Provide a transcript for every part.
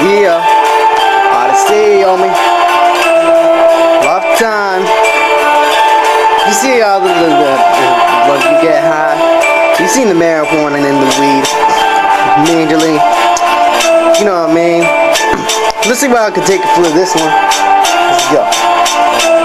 Yeah, Odyssey, homie. Rough time. You see all the, the, the, the get high. You seen the marijuana and the weed. Majorly. You know what I mean? Let's see what I can take for this one. Let's go.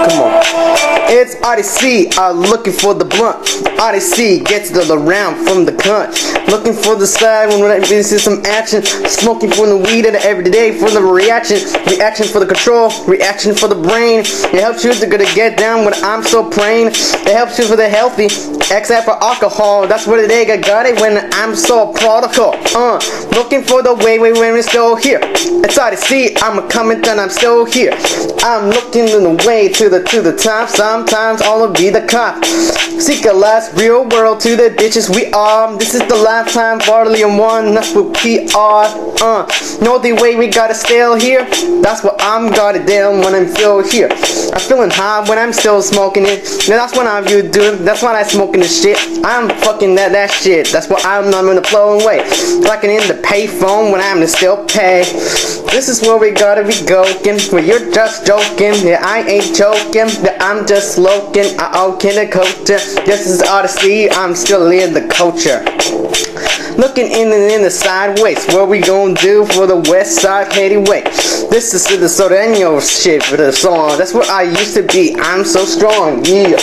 Come on. It's Odyssey, I'm looking for the blunt. Odyssey gets the around from the cunt. Looking for the side when we're I see some action. Smoking from the weed and every day for the reaction. Reaction for the control, reaction for the brain. It helps you to get down when I'm so praying. It helps you for the healthy, except for alcohol. That's what it is. I got it when I'm so protocol. Uh, looking for the way, way when it's still here. It's Odyssey, I'm a coming and I'm still here. I'm looking in the way to the to the top. Sometimes I'll be the cop. Seek a last real world to the bitches we are. This is the lifetime barley and one. That's what we are. Uh, know the way we gotta stay here. That's what I'm gotta down when I'm still here. I'm feeling high when I'm still smoking it. Now that's what I'm you doing. That's why I'm smoking this shit. I'm fucking that that shit. That's what I'm not gonna blow away. Like in the payphone when I'm still pay. This is where we gotta be going. Where you're just joking. Yeah, I ain't joking. Yeah, I'm just smoking. I own culture. This is Odyssey. I'm still in the culture. Looking in and in the sideways. What we gonna do for the west side headyway? This is the Soreno shit for the song. That's what I used to be. I'm so strong. Yeah.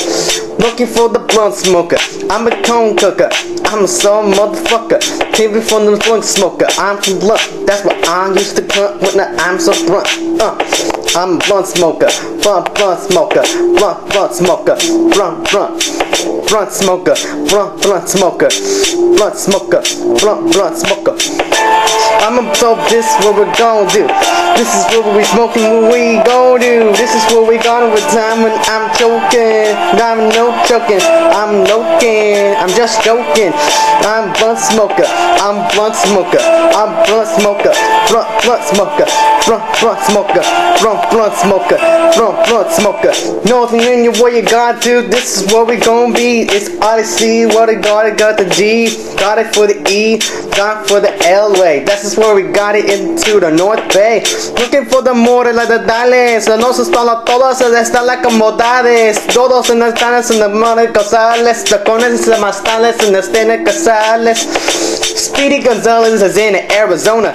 Looking for the blunt smoker. I'm a cone cooker. I'm a soul motherfucker. Came from the blunt smoker. I'm from blunt. That's what I used to cut when I'm so blunt. Uh. I'm a blunt smoker, blunt, blunt smoker, blunt, blunt smoker, blunt, blunt, blunt smoker, blunt, blunt smoker, blunt smoker, blunt, blunt smoker. I'ma so this what we're gonna do. This is what we smoking, what we gonna do. This is what we gonna with time when I'm choking. I'm no choking, I'm looking, I'm just joking. I'm blunt smoker, I'm blunt smoker, I'm blunt smoker, blunt, blunt smoker, blunt, blunt smoker, blunt, blunt smoker, blunt, blunt smoker. Nothing in your way you got to. This is what we gonna be. It's Odyssey, what I got, I got the G, got it for the E, got for the L way. That's just where we got it into the North Bay. Looking for the more like the dales. No se están a todas, están las comodades. Todos en las tanas, en the money casales. Tacones en más tales, en las tenas casales. Speedy Gonzales is in Arizona.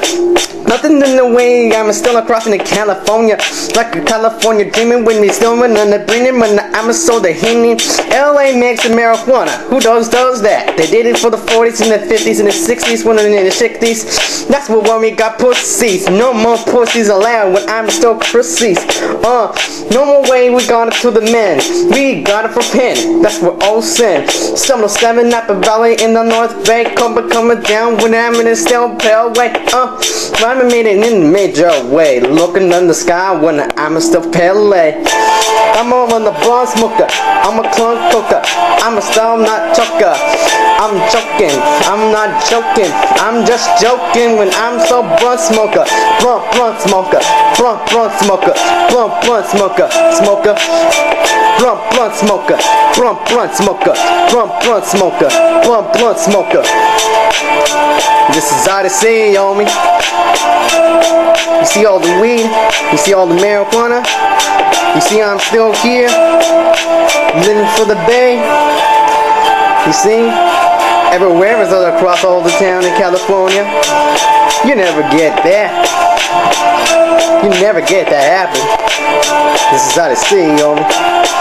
Nothing in the way, I'm still crossing in California. Like a California dreaming when me still when the bringing when I'm so the henny. LA makes the marijuana. Who does does that? They did it for the 40s and the 50s and the 60s, when in the 60s. That's what when we got pussies. No more pussies allowed when I'm still pussies. Uh, no more way we got it to the men. We got it for pen. That's what all sin. Some of seven up a valley in the North Bay. Come coming down when I'm in a still pale way. Uh, I'm it in a major way. Looking in the sky when I'm a still pale. I'm on the blunt smoker. I'm a clunk cooker. I'm a stone not choker. I'm joking. I'm not joking. I'm just joking when I'm so blunt smoker. Blunt blunt smoker. Blunt blunt smoker. Blunt blunt smoker. Smoker. Blunt blunt smoker. Blunt blunt smoker. Blunt blunt smoker. Blunt blunt smoker. This is Odyssey, homie. You see all the weed? You see all the marijuana? You see I'm still here, living for the bay. You see? Everywhere is all across all the town in California. You never get that. You never get that happen. This is Odyssey, homie.